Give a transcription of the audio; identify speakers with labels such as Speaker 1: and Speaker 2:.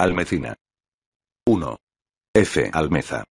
Speaker 1: Almecina. 1. F. Almeza.